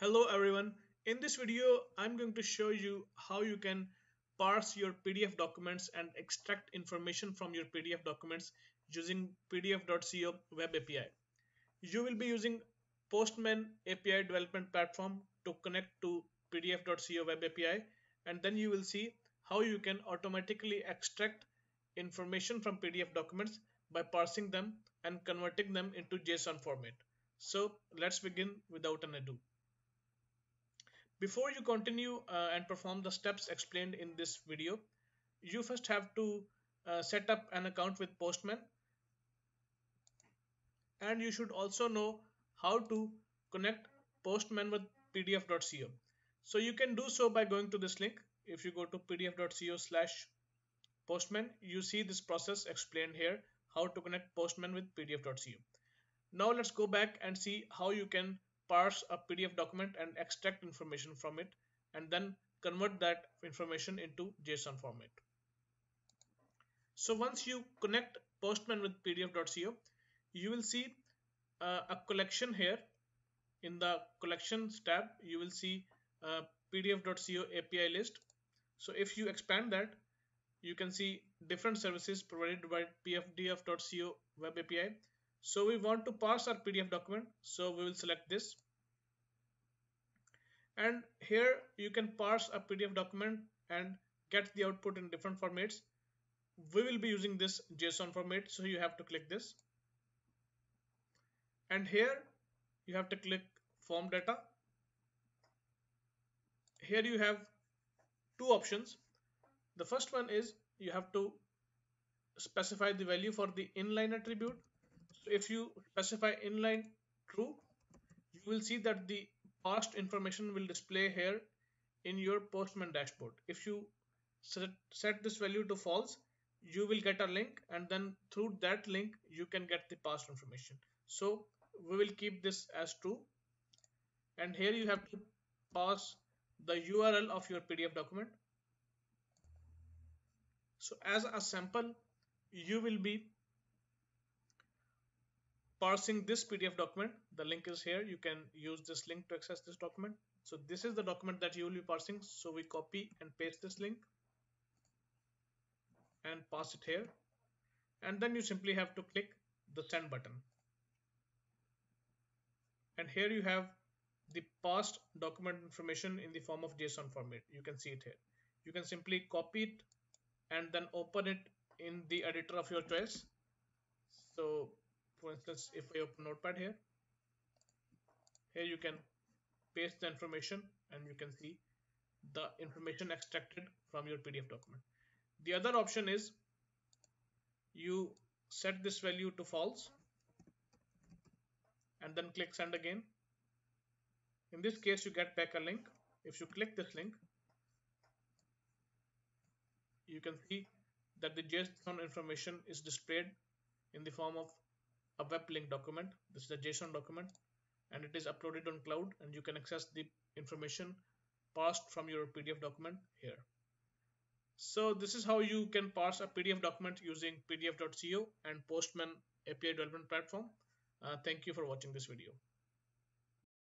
Hello everyone. In this video, I'm going to show you how you can parse your PDF documents and extract information from your PDF documents using pdf.co web API. You will be using Postman API development platform to connect to pdf.co web API and then you will see how you can automatically extract information from PDF documents by parsing them and converting them into JSON format. So let's begin without an ado. Before you continue uh, and perform the steps explained in this video, you first have to uh, set up an account with Postman and you should also know how to connect Postman with pdf.co. So you can do so by going to this link. If you go to pdf.co slash Postman, you see this process explained here, how to connect Postman with pdf.co. Now let's go back and see how you can parse a PDF document and extract information from it and then convert that information into JSON format. So once you connect Postman with pdf.co, you will see uh, a collection here. In the collections tab, you will see pdf.co API list. So if you expand that, you can see different services provided by pdf.co web API. So we want to parse our PDF document. So we will select this. And here you can parse a PDF document and get the output in different formats. We will be using this JSON format. So you have to click this. And here you have to click form data. Here you have two options. The first one is you have to specify the value for the inline attribute so if you specify inline true, you will see that the parsed information will display here in your Postman dashboard. If you set, set this value to false, you will get a link and then through that link you can get the parsed information. So we will keep this as true and here you have to pass the URL of your PDF document. So as a sample, you will be parsing this PDF document. The link is here. You can use this link to access this document. So this is the document that you will be parsing. So we copy and paste this link and pass it here. And then you simply have to click the send button. And here you have the parsed document information in the form of JSON format. You can see it here. You can simply copy it and then open it in the editor of your choice. So instance if I open notepad here. Here you can paste the information and you can see the information extracted from your PDF document. The other option is you set this value to false and then click send again. In this case you get back a link. If you click this link you can see that the JSON information is displayed in the form of a web link document. This is a JSON document and it is uploaded on cloud and you can access the information parsed from your PDF document here. So this is how you can parse a PDF document using pdf.co and Postman API development platform. Uh, thank you for watching this video.